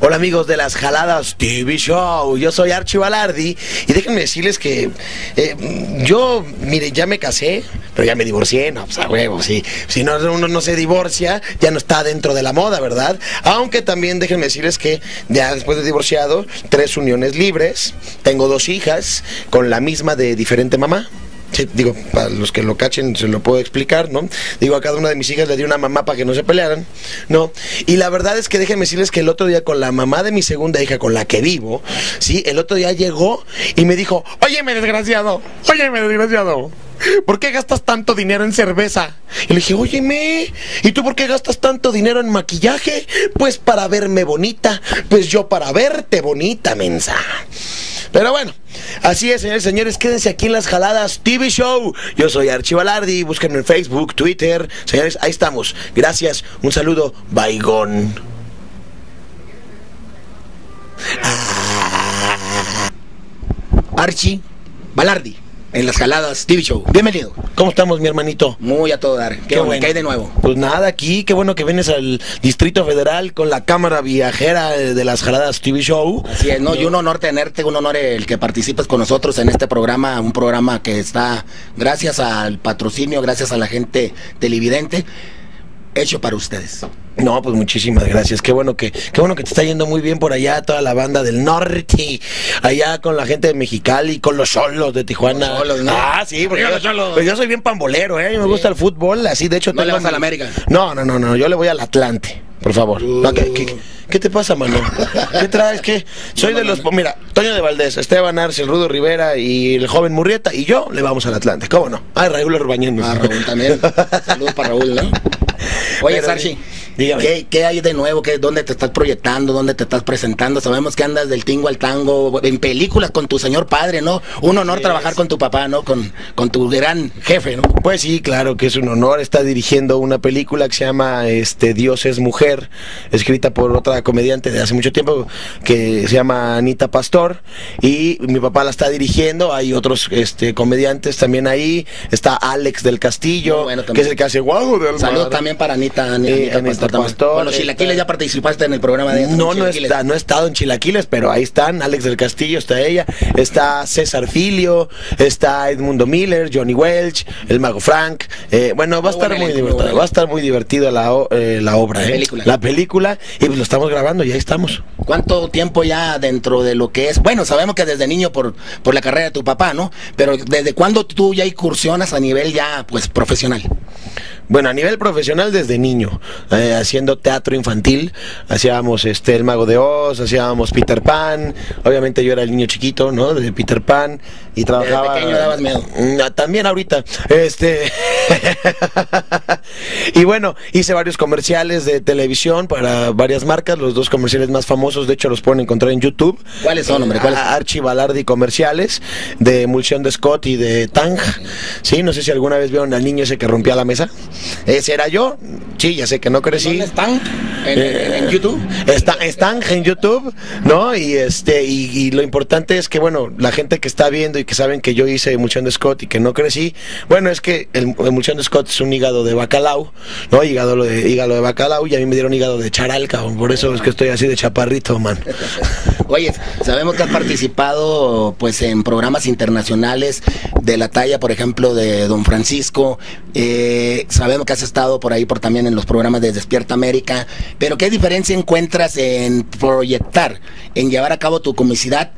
Hola amigos de las Jaladas TV Show, yo soy Archie Balardi y déjenme decirles que eh, yo, mire, ya me casé, pero ya me divorcié, no, pues a huevo. Si no, uno no se divorcia, ya no está dentro de la moda, ¿verdad? Aunque también déjenme decirles que ya después de divorciado, tres uniones libres, tengo dos hijas con la misma de diferente mamá. Digo, para los que lo cachen se lo puedo explicar, ¿no? Digo, a cada una de mis hijas le di una mamá para que no se pelearan, ¿no? Y la verdad es que déjenme decirles que el otro día con la mamá de mi segunda hija, con la que vivo, ¿sí? El otro día llegó y me dijo, óyeme desgraciado, óyeme desgraciado. ¿Por qué gastas tanto dinero en cerveza? Y le dije, óyeme, ¿y tú por qué gastas tanto dinero en maquillaje? Pues para verme bonita, pues yo para verte bonita, mensa. Pero bueno, así es, señores señores, quédense aquí en las jaladas TV Show. Yo soy Archie Balardi, búsquenme en Facebook, Twitter. Señores, ahí estamos. Gracias, un saludo, baigón. Archie Balardi en las jaladas TV Show. Bienvenido. ¿Cómo estamos, mi hermanito? Muy a todo dar. ¿Qué, bueno. ¿Qué hay de nuevo? Pues nada, aquí, qué bueno que vienes al Distrito Federal con la cámara viajera de las jaladas TV Show. Así es, no, y un honor tenerte, un honor el que participes con nosotros en este programa, un programa que está, gracias al patrocinio, gracias a la gente televidente, hecho para ustedes. No, pues muchísimas gracias. Qué bueno que, qué bueno que te está yendo muy bien por allá, toda la banda del norte, allá con la gente de Mexicali, con los solos de Tijuana. Los cholos, ¿no? Ah, sí, porque yo, pues yo soy bien pambolero, ¿eh? A mí me gusta el fútbol, así de hecho ¿No le vas a la América? No, no, no, no, yo le voy al Atlante, por favor. No, ¿qué, qué, qué te pasa, mano? ¿Qué traes? ¿Qué? Soy No, de los, mira, Toño de Valdés, Esteban Arce, el Rudo Rivera y el joven Murrieta y yo le vamos al Atlante, ¿cómo no? Ay, Raúl Urbañano. Ah, Raúl también. Saludos para Raúl, ¿no? 我也相信。Dígame. ¿qué, qué hay de nuevo? ¿Qué, ¿Dónde te estás proyectando? ¿Dónde te estás presentando? Sabemos que andas del tingo al tango, en películas con tu señor padre, ¿no? Un honor trabajar con tu papá, ¿no? Con, con tu gran jefe, ¿no? Pues sí, claro que es un honor. Está dirigiendo una película que se llama este Dios es mujer, escrita por otra comediante de hace mucho tiempo que se llama Anita Pastor y mi papá la está dirigiendo. Hay otros este comediantes también ahí. Está Alex del Castillo, bueno que es el que hace guau Saludos también para Anita, Anita, Eh, Anita Pastor también. Pastor, Con los chilaquiles ya participaste en el programa de No, no está, no he estado en Chilaquiles, pero ahí están, Alex del Castillo, está ella, está César Filio, está Edmundo Miller, Johnny Welch, el Mago Frank, eh, bueno, va a estar muy divertido, va a estar muy divertido la, o- eh, la obra, La eh. película. la película, y pues lo estamos grabando y ahí estamos. ¿Cuánto tiempo ya dentro de lo que es? Bueno, sabemos que desde niño por, por la carrera de tu papá, ¿no? Pero ¿desde cuándo tú ya incursionas a nivel ya, pues, profesional? Bueno, a nivel profesional desde niño, eh, haciendo teatro infantil, hacíamos este El Mago de Oz, hacíamos Peter Pan, obviamente yo era el niño chiquito, ¿no? De Peter Pan y trabajaba. pequeño dabas miedo. Mm, ah, También ahorita, este. y bueno, hice varios comerciales de televisión para varias marcas, los dos comerciales más famosos, de hecho los pueden encontrar en YouTube. ¿Cuáles son, hombre? ¿Cuáles? Ah, Archie Balardi comerciales de emulsión de Scott y de Tang. Sí, no sé si alguna vez vieron al niño ese que rompía la mesa. Ese era yo. Sí, ya sé que no crecí. ¿Dónde están? ¿En, Eh, en YouTube? Está, están en YouTube, ¿no? Y este, y, y lo importante es que, bueno, la gente que está viendo y que saben que yo hice emulsión de Scott y que no crecí, bueno, es que el emulsión de Scott es un hígado de bacalao, ¿no? Hígado de, hígado de bacalao y a mí me dieron hígado de charal, cabrón. Por eso es que estoy así de chaparrito, man. Oye, sabemos que has participado pues en programas internacionales de la talla, por ejemplo, de Don Francisco. Eh, sabemos que has estado por ahí por también en los programas de Despierta América. Pero ¿qué diferencia encuentras en proyectar, en llevar a cabo tu comicidad,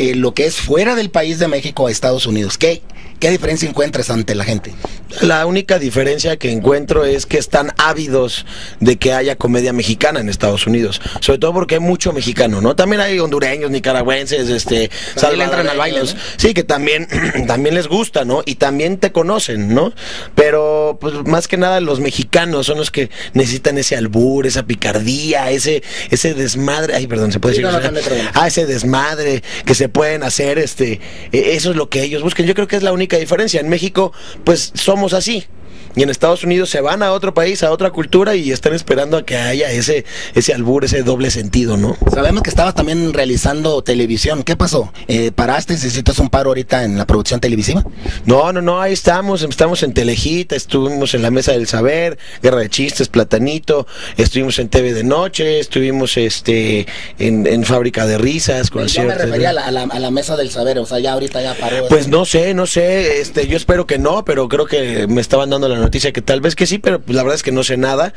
eh, lo que es fuera del país de México a Estados Unidos? ¿Qué, qué diferencia encuentras ante la gente? La única diferencia que encuentro es que están ávidos de que haya comedia mexicana en Estados Unidos, sobre todo porque hay mucho mexicano, ¿no? También hay hondureños, nicaragüenses, este, le entran al baile. Sí, que también también les gusta, ¿no? Y también te conocen, ¿no? Pero pues más que nada los mexicanos son los que necesitan ese albur, esa picardía, ese ese desmadre, ay, perdón, se puede Sí, decir. no, no, ah, ese desmadre que se pueden hacer, este, eh, eso es lo que ellos buscan. Yo creo que es la única diferencia. En México, pues somos así. Y en Estados Unidos se van a otro país, a otra cultura y están esperando a que haya ese, ese albur, ese doble sentido, ¿no? Sabemos que estabas también realizando televisión. ¿Qué pasó? Eh, ¿Paraste? ¿Necesitas un paro ahorita en la producción televisiva? No, no, no, ahí estamos, estamos en Telejita, estuvimos en la Mesa del Saber, Guerra de Chistes, Platanito, estuvimos en TV de Noche, estuvimos este en, en Fábrica de Risas con Yo me refería a Tedder. la, a la- a la mesa del saber, o sea, ya ahorita ya paró. Pues no sé, no sé, este, yo espero que no, pero creo que me estaban dando la noticia que tal vez que sí, pero pues, la verdad es que no sé nada.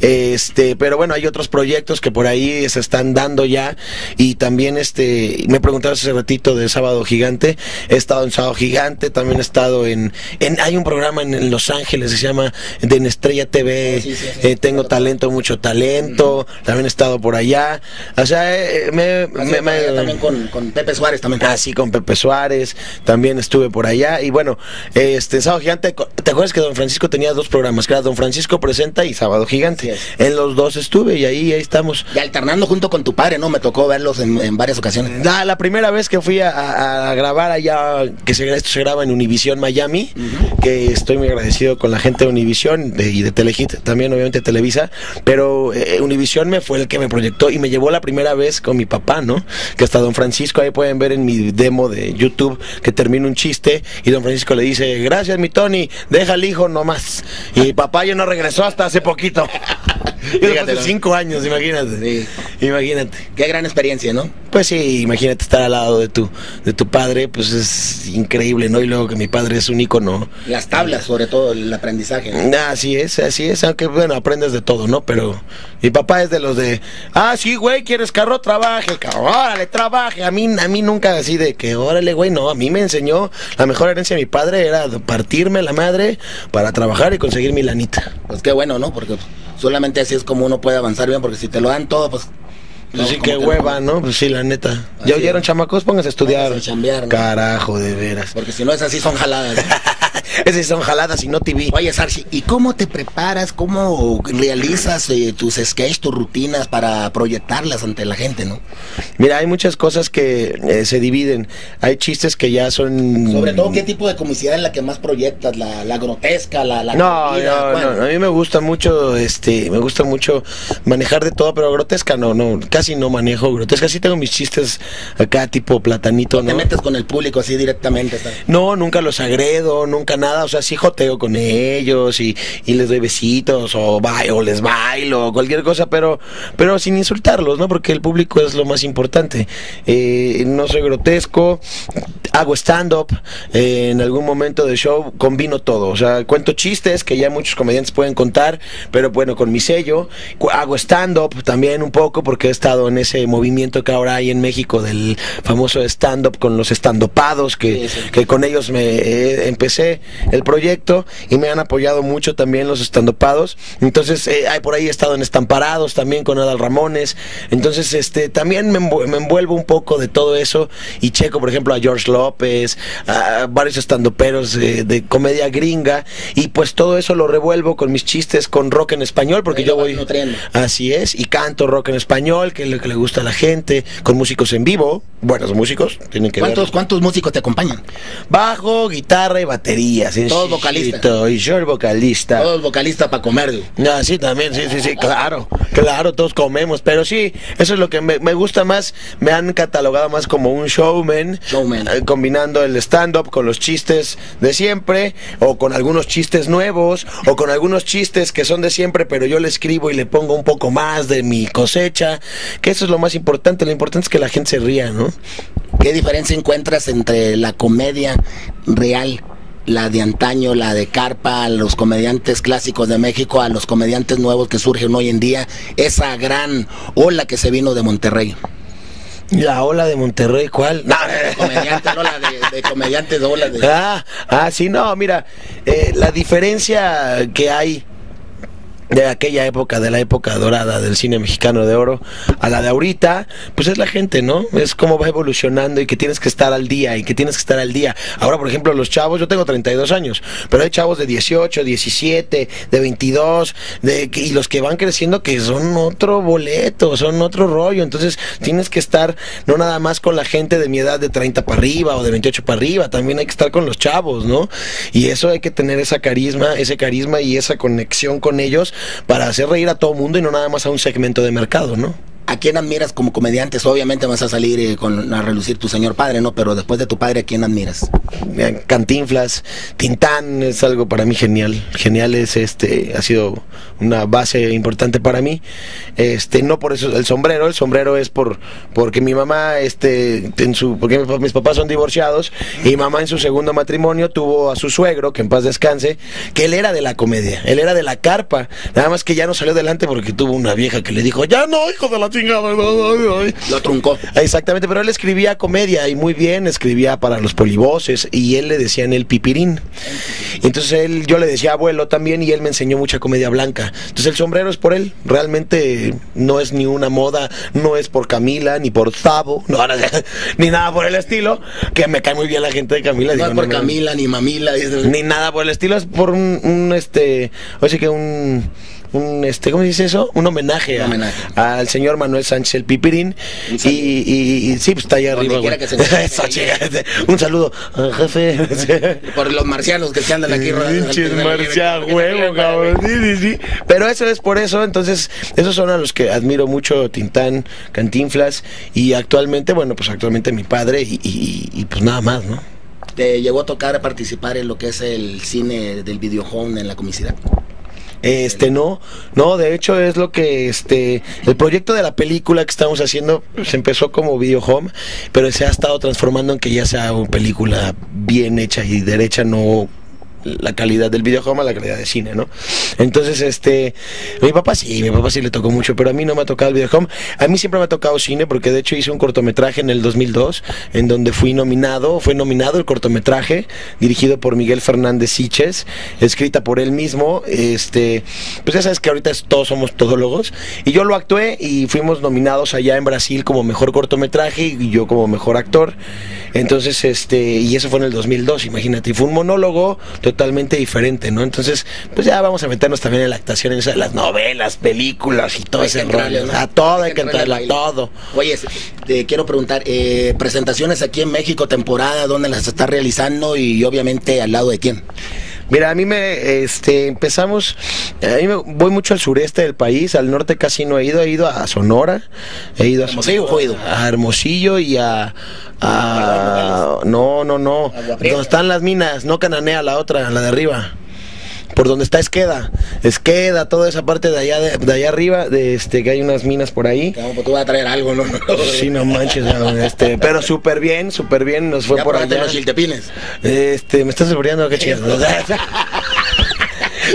Este, pero bueno, hay otros proyectos que por ahí se están dando ya y también este, me preguntabas hace ratito de Sábado Gigante, he estado en Sábado Gigante, también he estado en, en hay un programa en, Los Ángeles que se llama de en Estrella TV, sí, sí, sí. eh, tengo talento, mucho talento, también he estado por allá, o sea, eh, me, Así me- me- también con, con Pepe Suárez también. Así con Pepe Suárez, también estuve por allá. Y bueno, este Sábado Gigante, ¿te acuerdas que Don Francisco tenía dos programas? Que era Don Francisco Presenta y Sábado Gigante. En los dos estuve y ahí, ahí estamos. Y alternando junto con tu padre, ¿no? Me tocó verlos en, en varias ocasiones. La primera vez que fui a, a- a grabar allá, que se, esto se graba en Univisión Miami, que estoy muy agradecido con la gente de Univisión y de Telehit, también obviamente Televisa, pero eh, Univisión me fue el que me proyectó y me llevó la primera vez con mi papá, ¿no? Que hasta Don Francisco, ahí pueden ver en mi demo de YouTube que termina un chiste y Don Francisco le dice, gracias mi Tony, deja al hijo nomás. Y papá ya no regresó hasta hace poquito. Yo cinco años, imagínate. Sí. Imagínate. Qué gran experiencia, ¿no? Pues sí, imagínate estar al lado de tu, de tu padre, pues es increíble, ¿no? Y luego que mi padre es un ícono. Las tablas, sobre todo, el aprendizaje. ¿no? Así es, así es, aunque bueno, aprendes de todo, ¿no? Pero mi papá es de los de, ah, sí, güey, ¿quieres carro? Trabaje, cabrón, órale, trabaje. A mí, a mí nunca así de que, órale, güey, no, a mí me enseñó, la mejor herencia de mi padre era partirme la madre para trabajar y conseguir mi lanita. Pues qué bueno, ¿no? Porque solamente así es como uno puede avanzar bien, porque si te lo dan todo, pues... Pues sí, como qué que hueva, ¿no? Pues sí, la neta. Así ¿Ya oyeron, chamacos? Pónganse a estudiar. Pónganse a chambear, ¿no? Carajo, de veras. Porque si no es así, son jaladas. ¿no? Esas son jaladas y no TV. Oye, Sarsi, ¿y cómo te preparas, cómo realizas eh, tus sketches, tus rutinas para proyectarlas ante la gente, no? Mira, hay muchas cosas que eh, se dividen. Hay chistes que ya son. Sobre todo, ¿qué tipo de comicidad es la que más proyectas? ¿La, la grotesca, la, la No, comida? no, no, a mí me gusta mucho, este, me gusta mucho manejar de todo, pero grotesca no, no, casi no manejo grotesca. Sí tengo mis chistes acá tipo platanito, Te ¿no? metes con el público así directamente. ¿sabes? No, nunca los agredo, nunca nada, o sea, sí joteo con ellos y, les doy besitos o, ba- o les bailo cualquier cosa, pero, pero sin insultarlos, ¿no? Porque el público es lo más importante. Eh, no soy grotesco, hago stand-up, eh, en algún momento del show combino todo, o sea, cuento chistes que ya muchos comediantes pueden contar, pero bueno, con mi sello, hago stand-up también un poco porque he estado en ese movimiento que ahora hay en México del famoso stand-up con los estandopados que, Sí, sí. que con ellos me eh, empecé el proyecto y me han apoyado mucho también los estandopados. Entonces, eh, hay por ahí he estado en estamparados también con Adal Ramones. Entonces, este también me, me envuelvo un poco de todo eso y checo, por ejemplo, a George López, a varios estandoperos eh, de comedia gringa y pues todo eso lo revuelvo con mis chistes con rock en español porque yo voy nutriendo. Así es, y canto rock en español, que es lo que le gusta a la gente, con músicos en vivo, buenos músicos, tienen que ver. ¿Cuántos, ¿Cuántos músicos te acompañan? Bajo, guitarra y batería. sí, Todos vocalistas. Y yo el vocalista. Todos vocalistas para comer. güey. Ah, sí, también, sí, sí, sí, claro, claro, todos comemos, pero sí, eso es lo que me, me gusta más, me han catalogado más como un showman, Showman. eh, combinando el stand-up con los chistes de siempre, o con algunos chistes nuevos, o con algunos chistes que son de siempre, pero yo le escribo y le pongo un poco más de mi cosecha, que eso es lo más importante, lo importante es que la gente se ría, ¿no? ¿Qué diferencia encuentras entre la comedia real, la de antaño, la de carpa, los comediantes clásicos de México, a los comediantes nuevos que surgen hoy en día? Esa gran ola que se vino de Monterrey. La ola de Monterrey, ¿cuál? No, Comediantes, no la de, de comediantes, ola de... Ah, ah, sí, no, mira, eh, la diferencia que hay de aquella época, de la época dorada del cine mexicano de oro, a la de ahorita, pues es la gente, ¿no? Es como va evolucionando y que tienes que estar al día y que tienes que estar al día. Ahora, por ejemplo, los chavos, yo tengo 32 años, pero hay chavos de 18, 17, de 22, de, y los que van creciendo que son otro boleto, son otro rollo. Entonces, tienes que estar no nada más con la gente de mi edad de 30 para arriba o de 28 para arriba, también hay que estar con los chavos, ¿no? Y eso hay que tener esa carisma, ese carisma y esa conexión con ellos para hacer reír a todo mundo y no nada más a un segmento de mercado, ¿no? ¿A quién admiras como comediantes? Obviamente vas a salir eh, con, a relucir tu señor padre, ¿no? Pero después de tu padre, ¿a quién admiras? Cantinflas, Tintán es algo para mí genial. Genial es este, ha sido una base importante para mí. Este, no por eso el sombrero, el sombrero es por porque mi mamá, este, en su, porque mis papás son divorciados y mamá en su segundo matrimonio tuvo a su suegro, que en paz descanse, que él era de la comedia, él era de la carpa, nada más que ya no salió adelante porque tuvo una vieja que le dijo, ya no, hijo de la lo truncó. Exactamente, pero él escribía comedia y muy bien, escribía para los polivoces y él le decía en el pipirín. Entonces él, yo le decía abuelo también y él me enseñó mucha comedia blanca. Entonces el sombrero es por él, realmente no es ni una moda, no es por Camila, ni por Zabo, no, ni nada por el estilo, que me cae muy bien la gente de Camila. No es por Camila, ni Mamila. Ni nada por el estilo, es por un, un este, o sea que un un este, ¿cómo dice eso? Un homenaje, al señor Manuel Sánchez el Pipirín. Y, y, y, sí, pues está ahí arriba. un saludo, jefe. Por los marcianos que se andan aquí huevo, cabrón. Pero eso es por eso, entonces, esos son a los que admiro mucho, Tintán, Cantinflas, y actualmente, bueno, pues actualmente mi padre, y, y pues nada más, ¿no? ¿Te llegó a tocar a participar en lo que es el cine del videohome en la comicidad? Este no, no, de hecho es lo que este el proyecto de la película que estamos haciendo se empezó como video home, pero se ha estado transformando en que ya sea una película bien hecha y derecha, no la calidad del videojuego la calidad de cine, ¿no? Entonces, este, mi papá sí, mi papá sí le tocó mucho, pero a mí no me ha tocado el videojuego. A mí siempre me ha tocado cine, porque de hecho hice un cortometraje en el 2002, en donde fui nominado, fue nominado el cortometraje, dirigido por Miguel Fernández Siches, escrita por él mismo, este, pues ya sabes que ahorita todos somos todólogos, y yo lo actué y fuimos nominados allá en Brasil como mejor cortometraje y yo como mejor actor. Entonces, este, y eso fue en el 2002, imagínate, y fue un monólogo totalmente diferente, ¿no? Entonces, pues ya vamos a meternos también en la actuación, en eso de las novelas, películas y todo ese rollo. A todo hay que entrarle, a todo. Oye, te quiero preguntar, eh, presentaciones aquí en México, temporada, ¿dónde las estás realizando y obviamente al lado de quién? Mira, a mí me este, empezamos, a mí me voy mucho al sureste del país, al norte casi no he ido, he ido a Sonora, he ido a Hermosillo, ido? a Hermosillo y a, no, no, no, donde están las minas, no Cananea, la otra, la de arriba por donde está Esqueda, Esqueda, toda esa parte de allá de, allá arriba, de este que hay unas minas por ahí. Claro, pues tú vas a traer algo, ¿no? sí, no manches, este, pero súper bien, súper bien, nos fue por allá. los chiltepines? Este, me estás sorprendiendo, qué chido.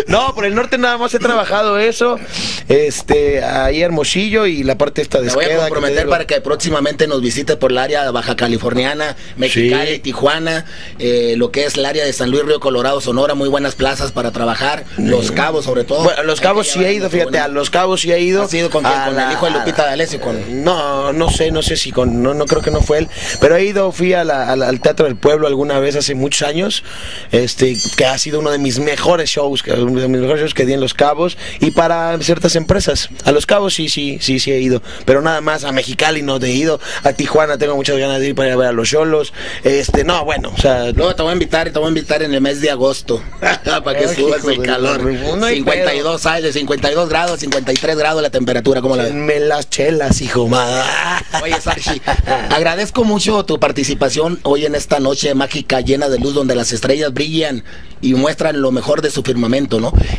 No, por el norte nada más he trabajado eso. Este, ahí Hermosillo y la parte esta de Me voy a comprometer para que próximamente nos visite por el área baja californiana, Mexicali, Tijuana, eh, lo que es el área de San Luis Río Colorado, Sonora, muy buenas plazas para trabajar. Los Cabos, sobre todo. Bueno, Los Cabos sí he ido, fíjate, a Los Cabos sí he ido. ¿Has ido con, el hijo de Lupita D'Alessio? Con... No, no sé, no sé si con, no, no creo que no fue él, pero he ido, fui a la, al Teatro del Pueblo alguna vez hace muchos años, este, que ha sido uno de mis mejores shows, que de mis negocios que di en Los Cabos y para ciertas empresas. A Los Cabos sí, sí, sí, sí he ido, pero nada más a Mexicali no he ido, a Tijuana tengo muchas ganas de ir para ir a ver a los Cholos. Este, no, bueno, o sea, luego te voy a invitar, te voy a invitar en el mes de agosto. Para que subas el calor. 52 años, 52 grados, 53 grados la temperatura, ¿cómo la Me las chelas, hijo. Oye, Sarchi, agradezco mucho tu participación hoy en esta noche mágica llena de luz donde las estrellas brillan y muestran lo mejor de su firmamento,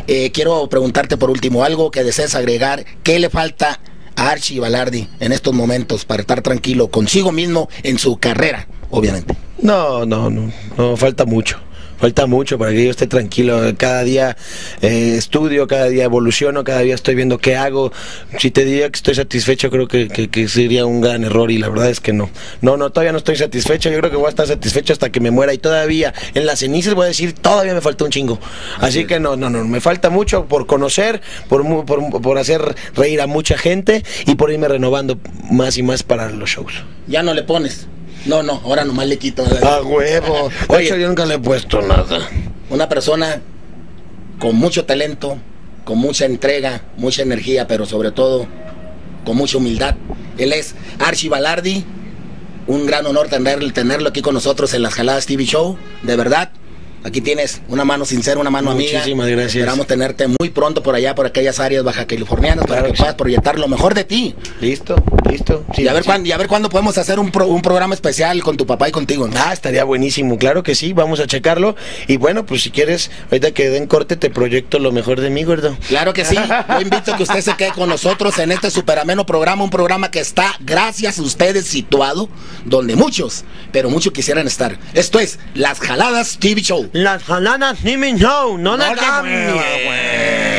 Eh, quiero preguntarte por último algo que desees agregar. ¿Qué le falta a Archie Balardi en estos momentos para estar tranquilo consigo mismo en su carrera, obviamente? No, no, no, no falta mucho falta mucho para que yo esté tranquilo. Cada día eh, estudio, cada día evoluciono, cada día estoy viendo qué hago. Si te diría que estoy satisfecho, creo que, que- que sería un gran error y la verdad es que no. No, no, todavía no estoy satisfecho. Yo creo que voy a estar satisfecho hasta que me muera y todavía en las cenizas voy a decir, todavía me falta un chingo. Así que no, no, no, me falta mucho por conocer, por, por, por hacer reír a mucha gente y por irme renovando más y más para los shows. Ya no le pones. No, no, ahora nomás le quito. A huevo. Oye. De hecho, yo nunca le he puesto nada. Una persona con mucho talento, con mucha entrega, mucha energía, pero sobre todo con mucha humildad. Él es Archie Balardi. Un gran honor tener- tenerlo aquí con nosotros en las Jaladas TV Show. De verdad. Aquí tienes una mano sincera, una mano amiga. Muchísimas gracias. Esperamos tenerte muy pronto por allá, por aquellas áreas baja californianas, para que sí. puedas proyectar lo mejor de ti. Listo, listo. Sí, y, a ver sí. cuándo, y a ver cuándo podemos hacer un, pro- un programa especial con tu papá y contigo. ¿no? Ah, estaría buenísimo, claro que sí, vamos a checarlo. Y bueno, pues si quieres, ahorita que den corte, te proyecto lo mejor de mí, gordo. Claro que sí. Yo invito a que usted se quede con nosotros en este superameno programa, un programa que está, gracias a ustedes, situado donde muchos, pero muchos quisieran estar. Esto es Las Jaladas TV Show. Las jalanas Jimmy Show, no, no le, le cambies.